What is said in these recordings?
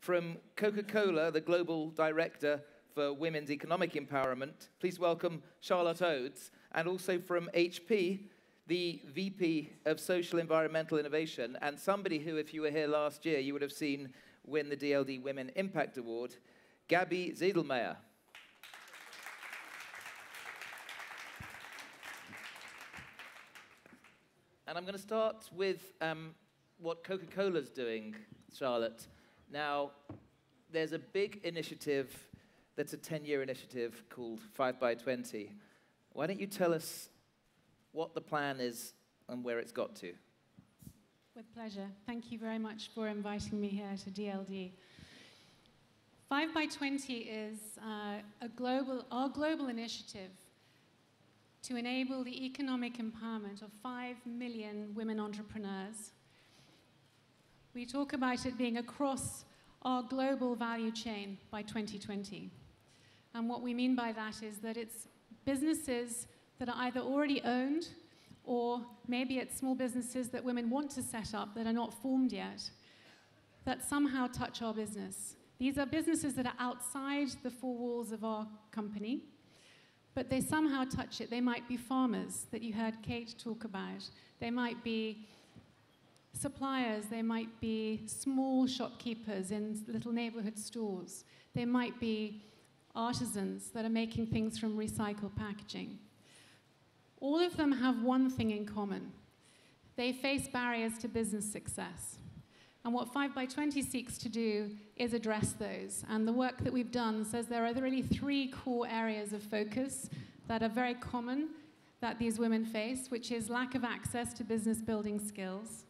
From Coca Cola, the global director for women's economic empowerment, please welcome Charlotte Oades. And also from HP, the VP of Social Environmental Innovation, and somebody who, if you were here last year, you would have seen win the DLD Women Impact Award, Gabby Zedlmayer. And I'm going to start with um, what Coca Cola's doing, Charlotte. Now, there's a big initiative that's a 10 year initiative called 5 by 20. Why don't you tell us what the plan is and where it's got to? With pleasure. Thank you very much for inviting me here to DLD. 5 by 20 is uh, a global, our global initiative to enable the economic empowerment of 5 million women entrepreneurs. We talk about it being across our global value chain by 2020. And what we mean by that is that it's businesses that are either already owned or maybe it's small businesses that women want to set up that are not formed yet that somehow touch our business. These are businesses that are outside the four walls of our company, but they somehow touch it. They might be farmers that you heard Kate talk about. They might be suppliers. They might be small shopkeepers in little neighborhood stores. They might be artisans that are making things from recycled packaging. All of them have one thing in common. They face barriers to business success. And what 5 by 20 seeks to do is address those. And the work that we've done says there are really three core areas of focus that are very common that these women face, which is lack of access to business building skills,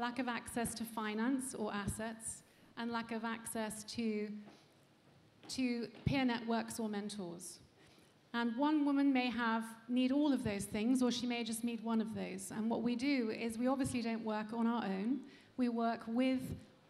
lack of access to finance or assets, and lack of access to, to peer networks or mentors. And one woman may have need all of those things, or she may just need one of those. And what we do is we obviously don't work on our own. We work with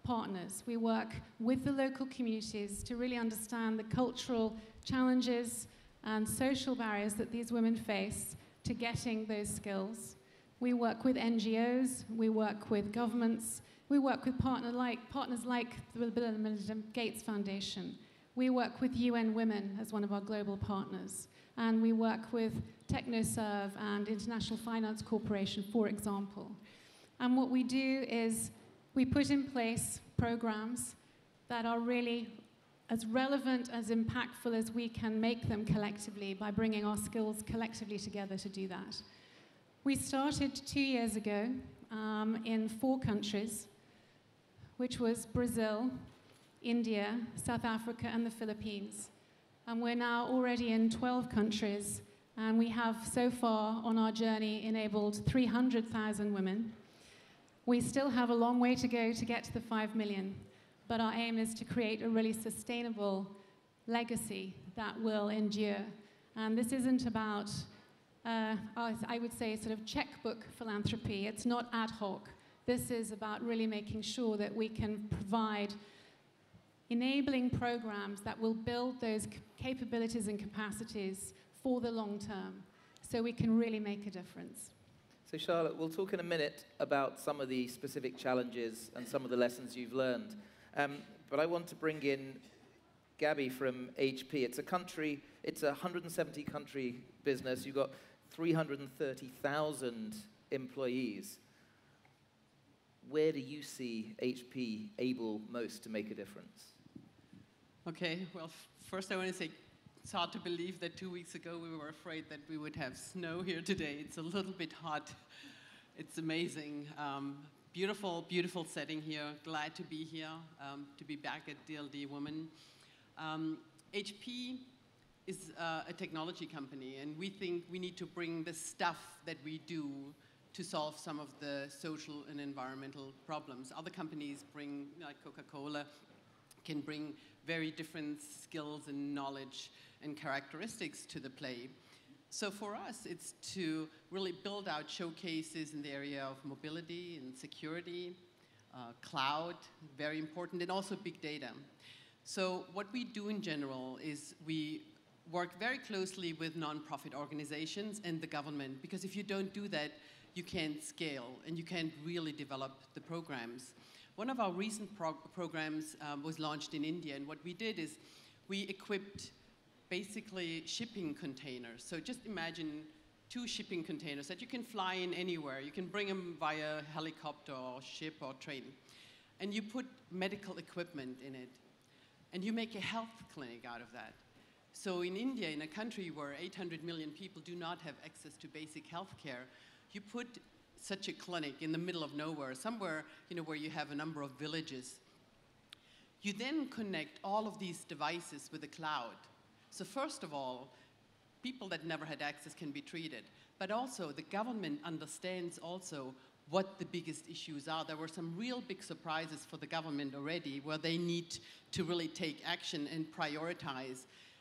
partners. We work with the local communities to really understand the cultural challenges and social barriers that these women face to getting those skills. We work with NGOs, we work with governments, we work with partner like, partners like the Bill and Melinda Gates Foundation. We work with UN Women as one of our global partners. And we work with TechnoServe and International Finance Corporation, for example. And what we do is we put in place programs that are really as relevant, as impactful as we can make them collectively by bringing our skills collectively together to do that. We started two years ago um, in four countries, which was Brazil, India, South Africa, and the Philippines. And we're now already in 12 countries, and we have so far on our journey enabled 300,000 women. We still have a long way to go to get to the 5 million, but our aim is to create a really sustainable legacy that will endure. And this isn't about uh, I would say, sort of checkbook philanthropy. It's not ad hoc. This is about really making sure that we can provide enabling programs that will build those capabilities and capacities for the long term so we can really make a difference. So, Charlotte, we'll talk in a minute about some of the specific challenges and some of the lessons you've learned. Um, but I want to bring in Gabby from HP. It's a country, it's a 170 country business. You've got 330,000 employees. Where do you see HP able most to make a difference? Okay, well, first I want to say it's hard to believe that two weeks ago we were afraid that we would have snow here today. It's a little bit hot. It's amazing. Um, beautiful, beautiful setting here. Glad to be here, um, to be back at DLD Women. Um, HP is uh, a technology company, and we think we need to bring the stuff that we do to solve some of the social and environmental problems. Other companies bring, like Coca-Cola, can bring very different skills and knowledge and characteristics to the play. So for us, it's to really build out showcases in the area of mobility and security, uh, cloud, very important, and also big data. So what we do in general is we work very closely with nonprofit organizations and the government because if you don't do that, you can't scale and you can't really develop the programs. One of our recent prog- programs um, was launched in India, and what we did is we equipped basically shipping containers. So just imagine two shipping containers that you can fly in anywhere. You can bring them via helicopter or ship or train. And you put medical equipment in it. And you make a health clinic out of that. So in India, in a country where 800 million people do not have access to basic health care, you put such a clinic in the middle of nowhere, somewhere you know, where you have a number of villages. You then connect all of these devices with the cloud. So first of all, people that never had access can be treated. But also, the government understands also what the biggest issues are. There were some real big surprises for the government already where they need to really take action and prioritize.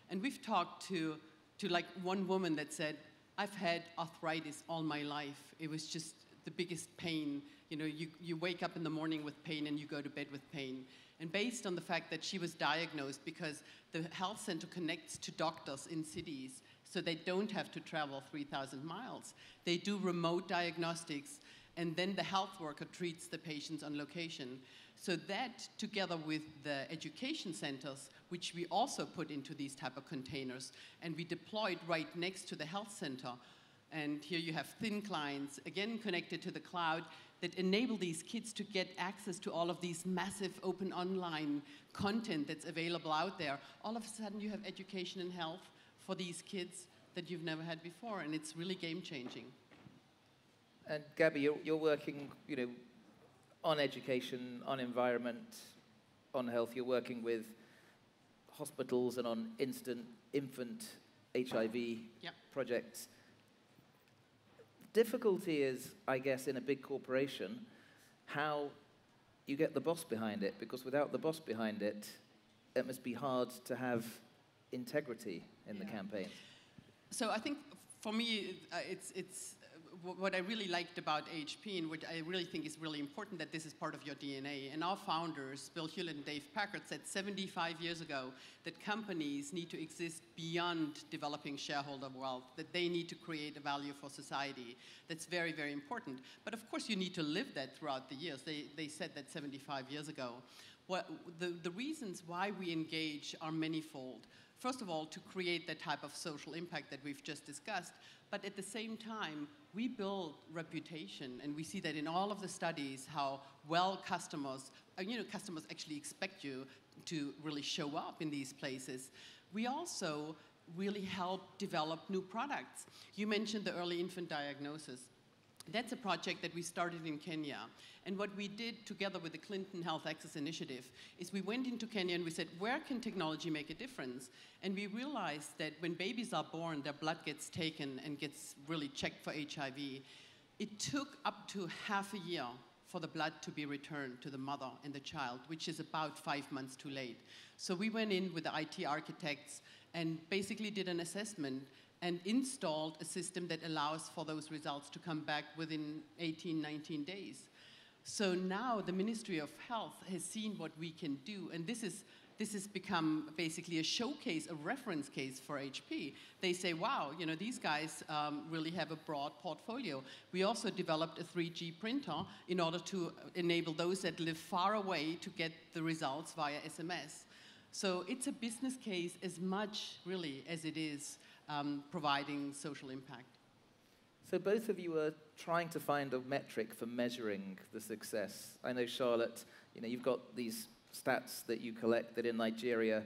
And we've talked to, to like one woman that said, I've had arthritis all my life. It was just the biggest pain. You know, you, you wake up in the morning with pain and you go to bed with pain. And based on the fact that she was diagnosed because the health center connects to doctors in cities, so they don't have to travel 3,000 miles. They do remote diagnostics, and then the health worker treats the patients on location. So that, together with the education centers, which we also put into these type of containers, and we deployed right next to the health center. And here you have thin clients, again connected to the cloud, that enable these kids to get access to all of these massive open online content that's available out there. All of a sudden, you have education and health for these kids that you've never had before, and it's really game changing. And Gabby, you're, you're working, you know, on education, on environment, on health. You're working with hospitals and on instant infant HIV Yep. projects. Difficulty is, I guess, in a big corporation, how you get the boss behind it, because without the boss behind it, it must be hard to have integrity in the campaign. So I think for me, uh, it's, it's what I really liked about HP and what I really think is really important that this is part of your DNA. And our founders, Bill Hewlett and Dave Packard, said 75 years ago that companies need to exist beyond developing shareholder wealth, that they need to create a value for society. That's very, very important. But of course, you need to live that throughout the years. They, they said that 75 years ago. What, the, the reasons why we engage are manifold. First of all, to create the type of social impact that we've just discussed, but at the same time, we build reputation, and we see that in all of the studies how well customers, uh, you know, customers actually expect you to really show up in these places. We also really help develop new products. You mentioned the early infant diagnosis. That's a project that we started in Kenya. And what we did together with the Clinton Health Access Initiative is we went into Kenya and we said, where can technology make a difference? And we realized that when babies are born, their blood gets taken and gets really checked for HIV. It took up to half a year for the blood to be returned to the mother and the child, which is about five months too late. So we went in with the IT architects and basically did an assessment and installed a system that allows for those results to come back within 18, 19 days. So now the Ministry of Health has seen what we can do, and this is this has become basically a showcase, a reference case for HP. They say, wow, you know, these guys um, really have a broad portfolio. We also developed a 3G printer in order to enable those that live far away to get the results via SMS. So it's a business case as much, really, as it is um, providing social impact. So both of you are trying to find a metric for measuring the success. I know Charlotte, you know, you've got these stats that you collect that in Nigeria,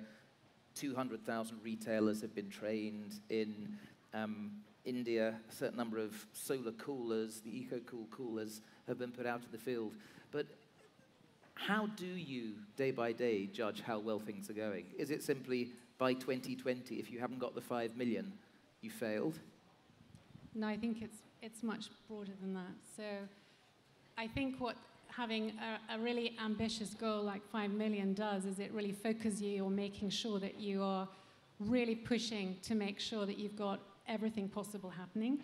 200,000 retailers have been trained. In um, India, a certain number of solar coolers, the eKOCOOL coolers, have been put out to the field. But how do you, day by day, judge how well things are going? Is it simply by 2020, if you haven't got the 5 million, you failed? No, I think it's it's much broader than that. So I think what having a, a, really ambitious goal like 5 million does is it really focuses you on making sure that you are really pushing to make sure that you've got everything possible happening.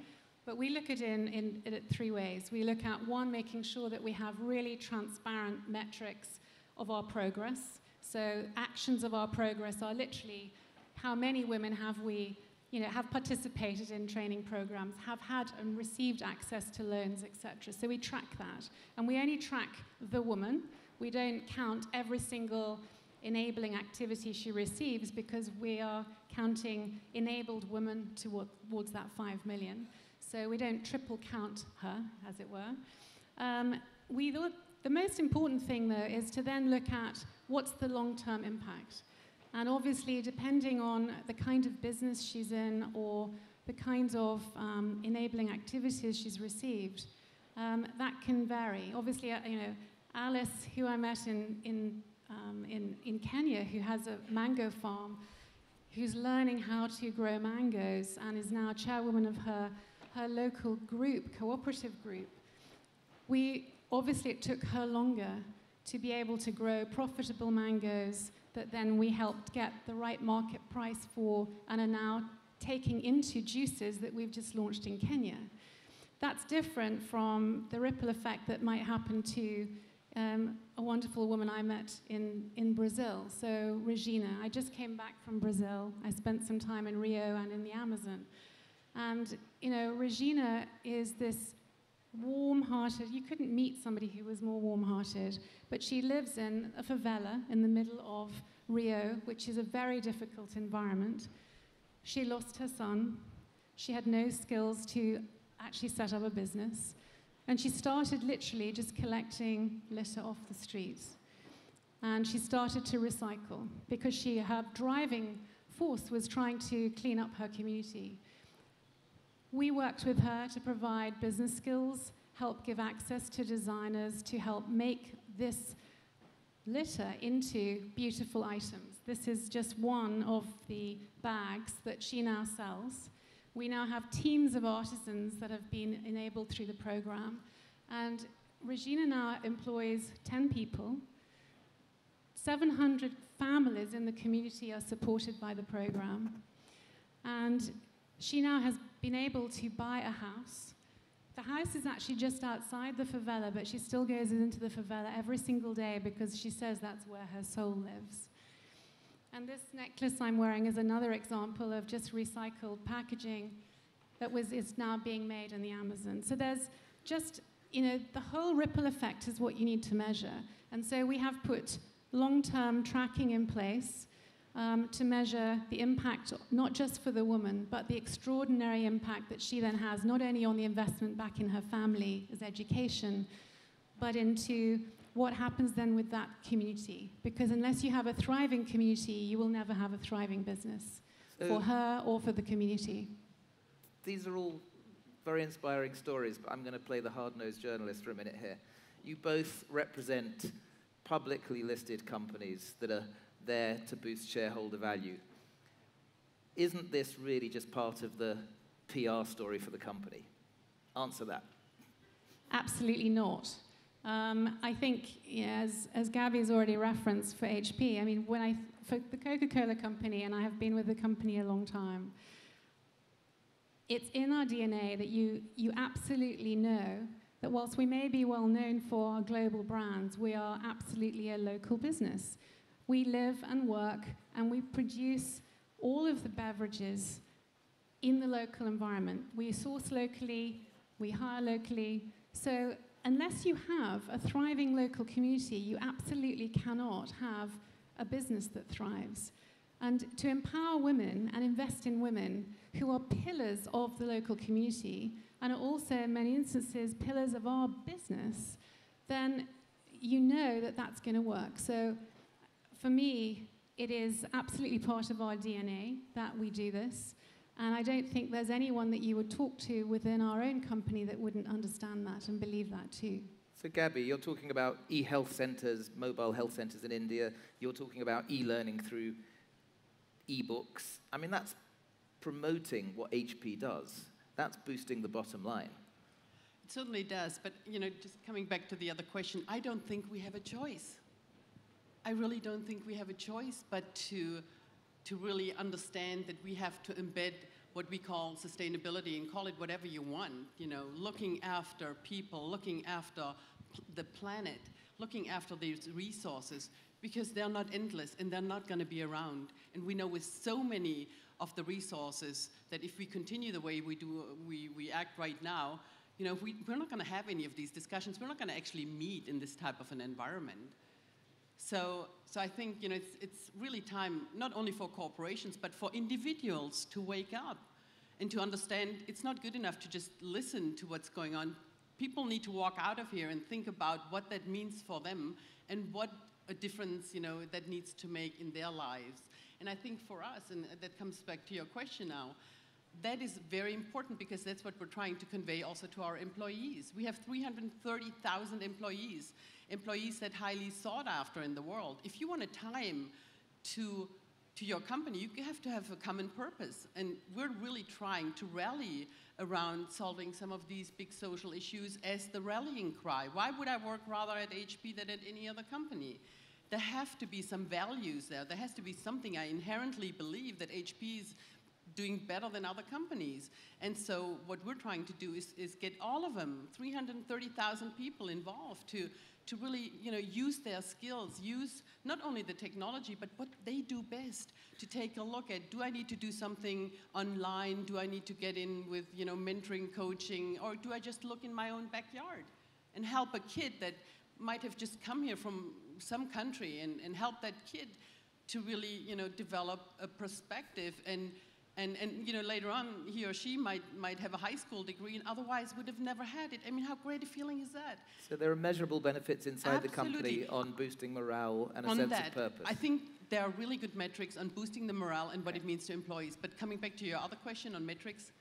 But we look at it in, in, in three ways. We look at one, making sure that we have really transparent metrics of our progress. So actions of our progress are literally how many women have we you know, have participated in training programs, have had and received access to loans, etc. So we track that. And we only track the woman. We don't count every single enabling activity she receives because we are counting enabled women towards that 5 million. So we don't triple count her, as it were. Um, we thought the most important thing, though, is to then look at what's the long term impact. And obviously, depending on the kind of business she's in or the kinds of um, enabling activities she's received, um, that can vary. Obviously, uh, you know, Alice, who I met in, in, um, in, in Kenya, who has a mango farm, who's learning how to grow mangoes and is now chairwoman of her, her local group, cooperative group. We obviously it took her longer to be able to grow profitable mangoes that then we helped get the right market price for and are now taking into juices that we've just launched in Kenya. That's different from the ripple effect that might happen to um, a wonderful woman I met in, in Brazil. So, Regina, I just came back from Brazil. I spent some time in Rio and in the Amazon. And, you know, Regina is this warm hearted, you couldn't meet somebody who was more warm hearted, but she lives in a favela in the middle of Rio, which is a very difficult environment. She lost her son. She had no skills to actually set up a business. And she started literally just collecting litter off the streets. And she started to recycle because she, her driving force was trying to clean up her community. We worked with her to provide business skills, help give access to designers, to help make this litter into beautiful items. This is just one of the bags that she now sells. We now have teams of artisans that have been enabled through the program. And Regina now employs 10 people. 700 families in the community are supported by the program. And she now has been able to buy a house. The house is actually just outside the favela, but she still goes into the favela every single day because she says that's where her soul lives. And this necklace I'm wearing is another example of just recycled packaging that was, is now being made in the Amazon. So there's just, you know, the whole ripple effect is what you need to measure. And so we have put long term tracking in place um, to measure the impact, not just for the woman, but the extraordinary impact that she then has, not only on the investment back in her family as education, but into what happens then with that community. Because unless you have a thriving community, you will never have a thriving business so for her or for the community. These are all very inspiring stories, but I'm going to play the hard nosed journalist for a minute here. You both represent publicly listed companies that are there to boost shareholder value. Isn't this really just part of the PR story for the company? Answer that. Absolutely not. Um, I think, yeah, as, as has already referenced for HP, I mean, when I, for the Coca Cola company, and I have been with the company a long time, it's in our DNA that you, you absolutely know that whilst we may be well known for our global brands, we are absolutely a local business. We live and work and we produce all of the beverages in the local environment. We source locally, we hire locally. So, unless you have a thriving local community, you absolutely cannot have a business that thrives. And to empower women and invest in women who are pillars of the local community and are also, in many instances, pillars of our business, then you know that that's going to work. So, for me, it is absolutely part of our DNA that we do this. And I don't think there's anyone that you would talk to within our own company that wouldn't understand that and believe that too. So, Gabby, you're talking about e health centers, mobile health centers in India. You're talking about e learning through e books. I mean, that's promoting what HP does, that's boosting the bottom line. It certainly does. But, you know, just coming back to the other question, I don't think we have a choice. I really don't think we have a choice but to, to really understand that we have to embed what we call sustainability and call it whatever you want, you know, looking after people, looking after the planet, looking after these resources because they're not endless and they're not going to be around. And we know with so many of the resources that if we continue the way we do, we, we act right now, you know, we, we're not going to have any of these discussions. We're not going to actually meet in this type of an environment. So, so I think you know it's, it's really time not only for corporations but for individuals to wake up and to understand it's not good enough to just listen to what's going on. People need to walk out of here and think about what that means for them and what a difference you know that needs to make in their lives. And I think for us, and that comes back to your question now, that is very important because that's what we're trying to convey also to our employees. We have 330,000 employees, employees that highly sought after in the world. If you want a time to, to your company, you have to have a common purpose. And we're really trying to rally around solving some of these big social issues as the rallying cry. Why would I work rather at HP than at any other company? There have to be some values there. There has to be something I inherently believe that HP is doing better than other companies. And so what we're trying to do is, is get all of them, 330,000 people involved to, to really you know, use their skills, use not only the technology, but what they do best to take a look at, do I need to do something online? Do I need to get in with you know, mentoring, coaching, or do I just look in my own backyard and help a kid that might have just come here from some country and, and help that kid to really you know, develop a perspective and and, and you know, later on, he or she might, might have a high school degree and otherwise would have never had it. I mean, how great a feeling is that? So there are measurable benefits inside Absolutely. the company on boosting morale and a on sense that, of purpose. I think there are really good metrics on boosting the morale and what it means to employees. But coming back to your other question on metrics,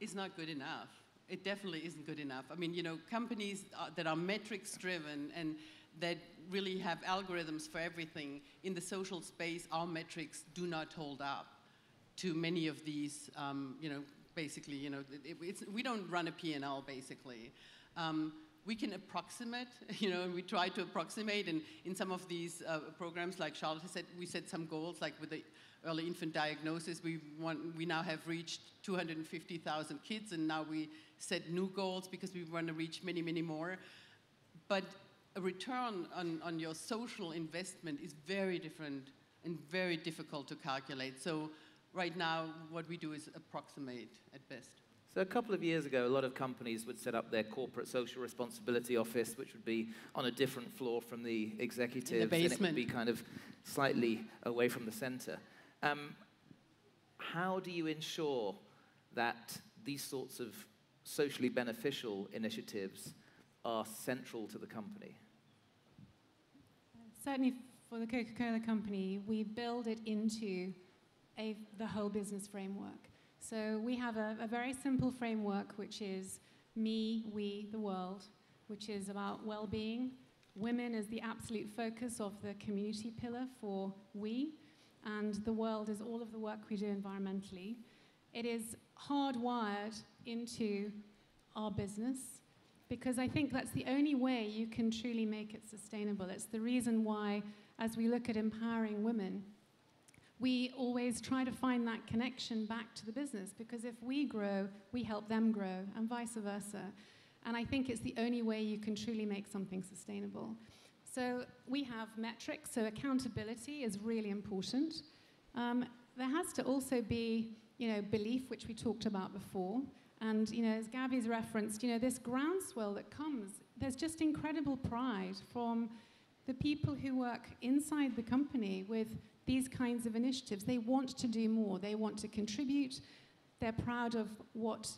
it's not good enough. It definitely isn't good enough. I mean, you know, companies are, that are metrics driven and that really have algorithms for everything in the social space, our metrics do not hold up to many of these, um, you know, basically, you know, it, we don't run a P&L basically. Um, we can approximate, you know, and we try to approximate, and in some of these uh, programs, like Charlotte said, we set some goals, like with the early infant diagnosis, we, want, we now have reached 250,000 kids, and now we set new goals because we want to reach many, many more. But a return on, on your social investment is very different and very difficult to calculate. So right now, what we do is approximate at best. So a couple of years ago, a lot of companies would set up their corporate social responsibility office, which would be on a different floor from the executives, In the basement. and it would be kind of slightly away from the center. Um, how do you ensure that these sorts of socially beneficial initiatives are central to the company? Certainly, for the Coca-Cola Company, we build it into a, the whole business framework. So we have a, a very simple framework, which is me, we, the world, which is about well-being. Women is the absolute focus of the community pillar for we, and the world is all of the work we do environmentally. It is hardwired into our business because I think that's the only way you can truly make it sustainable. It's the reason why, as we look at empowering women, we always try to find that connection back to the business because if we grow, we help them grow, and vice versa. And I think it's the only way you can truly make something sustainable. So we have metrics, so accountability is really important. Um, there has to also be, you know, belief, which we talked about before. And, you know, as Gabby's referenced, you know, this groundswell that comes, there's just incredible pride from the people who work inside the company with these kinds of initiatives. They want to do more, they want to contribute, they're proud of what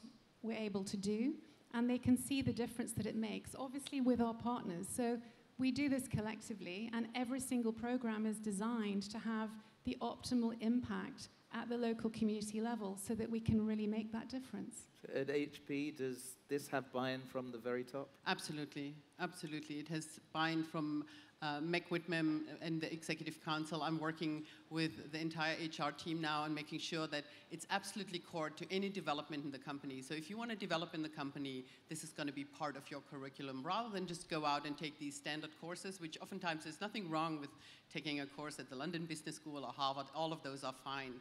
we're able to do, and they can see the difference that it makes, obviously, with our partners. So we do this collectively, and every single program is designed to have the optimal impact at the local community level so that we can really make that difference. At HP, does this have buy-in from the very top? Absolutely, absolutely. It has buy-in from uh, Meg Whitman and the Executive Council. I'm working with the entire HR team now and making sure that it's absolutely core to any development in the company. So if you want to develop in the company, this is going to be part of your curriculum rather than just go out and take these standard courses, which oftentimes there's nothing wrong with taking a course at the London Business School or Harvard. All of those are fine.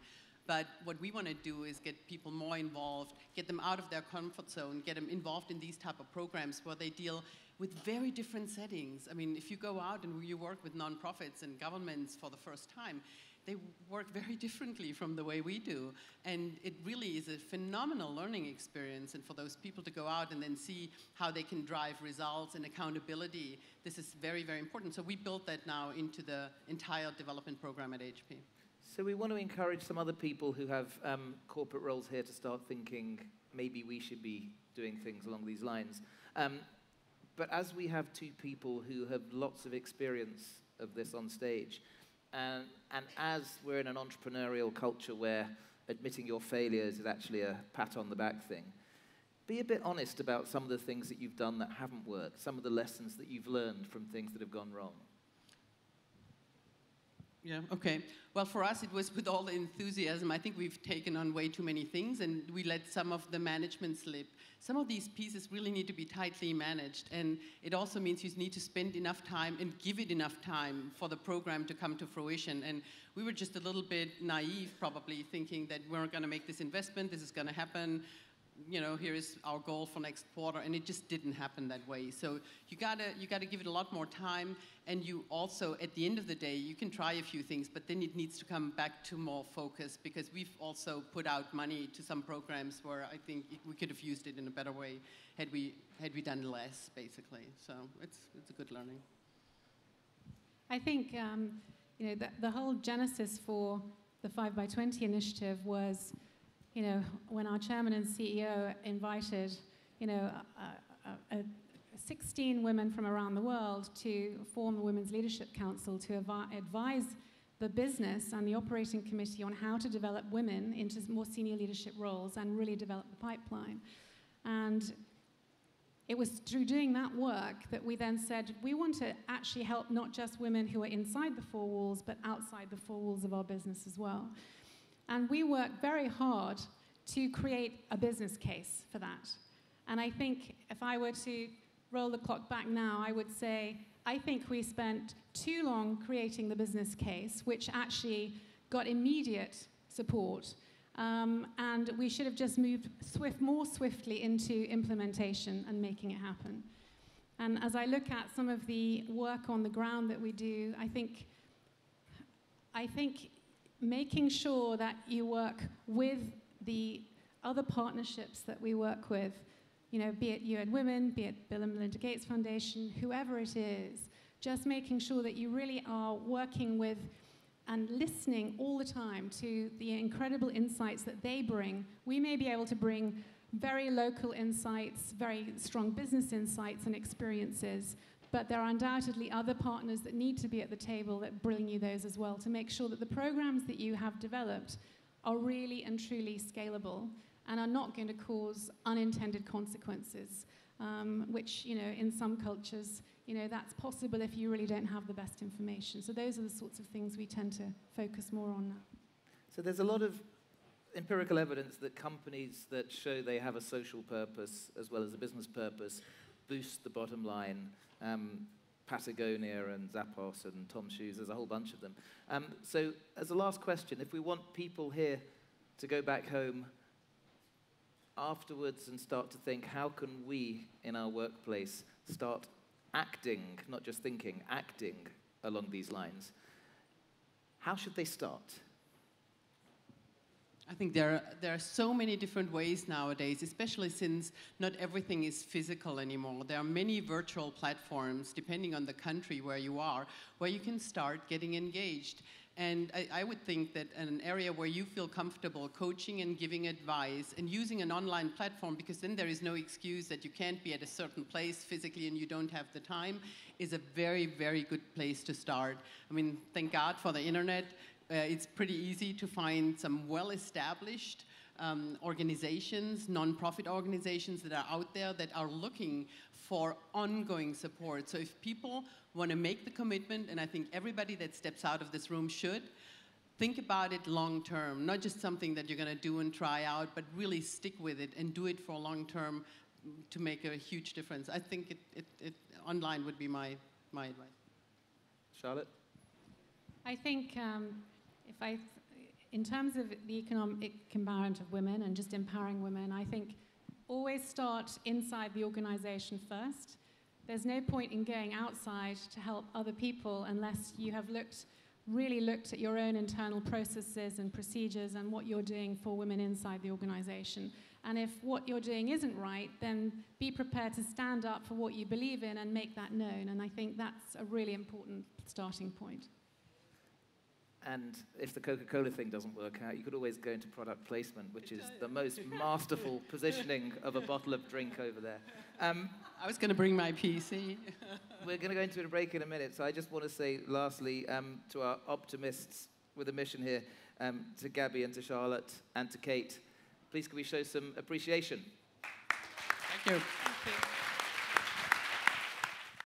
But what we want to do is get people more involved, get them out of their comfort zone, get them involved in these type of programs where they deal with very different settings. I mean, if you go out and you work with nonprofits and governments for the first time, they work very differently from the way we do. And it really is a phenomenal learning experience. And for those people to go out and then see how they can drive results and accountability, this is very, very important. So we built that now into the entire development program at HP. So we want to encourage some other people who have um, corporate roles here to start thinking maybe we should be doing things along these lines. Um, but as we have two people who have lots of experience of this on stage, and, and as we're in an entrepreneurial culture where admitting your failures is actually a pat on the back thing, be a bit honest about some of the things that you've done that haven't worked, some of the lessons that you've learned from things that have gone wrong. Yeah, okay. Well, for us, it was with all the enthusiasm. I think we've taken on way too many things and we let some of the management slip. Some of these pieces really need to be tightly managed, and it also means you need to spend enough time and give it enough time for the program to come to fruition. And we were just a little bit naive, probably, thinking that we're going to make this investment, this is going to happen you know, here is our goal for next quarter, and it just didn't happen that way. So you gotta you gotta give it a lot more time, and you also at the end of the day you can try a few things, but then it needs to come back to more focus because we've also put out money to some programs where I think we could have used it in a better way had we had we done less, basically. So it's it's a good learning. I think um, you know the, the whole genesis for the five by twenty initiative was you know, when our chairman and CEO invited, you know, a, a, a 16 women from around the world to form the Women's Leadership Council to advise the business and the operating committee on how to develop women into more senior leadership roles and really develop the pipeline. And it was through doing that work that we then said we want to actually help not just women who are inside the four walls, but outside the four walls of our business as well. And we worked very hard to create a business case for that. And I think if I were to roll the clock back now, I would say I think we spent too long creating the business case, which actually got immediate support. Um, and we should have just moved swift, more swiftly into implementation and making it happen. And as I look at some of the work on the ground that we do, I think, I think making sure that you work with the other partnerships that we work with, you know, be it UN Women, be it Bill and Melinda Gates Foundation, whoever it is, just making sure that you really are working with and listening all the time to the incredible insights that they bring. We may be able to bring very local insights, very strong business insights and experiences, but there are undoubtedly other partners that need to be at the table that bring you those as well to make sure that the programs that you have developed are really and truly scalable and are not going to cause unintended consequences, um, which, you know, in some cultures, you know, that's possible if you really don't have the best information. So those are the sorts of things we tend to focus more on now. So there's a lot of empirical evidence that companies that show they have a social purpose as well as a business purpose boost the bottom line um, Patagonia and Zappos and Tom Shoes, there's a whole bunch of them. Um, so, as a last question, if we want people here to go back home afterwards and start to think, how can we in our workplace start acting, not just thinking, acting along these lines? How should they start? I think there are, there are so many different ways nowadays, especially since not everything is physical anymore. There are many virtual platforms, depending on the country where you are, where you can start getting engaged. And I, I, would think that an area where you feel comfortable coaching and giving advice and using an online platform, because then there is no excuse that you can't be at a certain place physically and you don't have the time, is a very, very good place to start. I mean, thank God for the internet uh, it's pretty easy to find some well-established um, organizations, nonprofit organizations that are out there that are looking for ongoing support. So if people want to make the commitment, and I think everybody that steps out of this room should, think about it long term, not just something that you're going to do and try out, but really stick with it and do it for a long term to make a huge difference. I think it, it, it online would be my, my advice. Charlotte? I think um, if I, in terms of the economic empowerment of women and just empowering women, I think always start inside the organization first. there's no point in going outside to help other people unless you have looked really looked at your own internal processes and procedures and what you're doing for women inside the organization. And if what you're doing isn't right, then be prepared to stand up for what you believe in and make that known. And I think that's a really important starting point. And if the Coca Cola thing doesn't work out, you could always go into product placement, which is the most masterful positioning of a bottle of drink over there. Um, I was going to bring my PC. we're going to go into a break in a minute, so I just want to say, lastly, um, to our optimists with a mission here, um, to Gabby and to Charlotte and to Kate, please can we show some appreciation? Thank you. Thank you.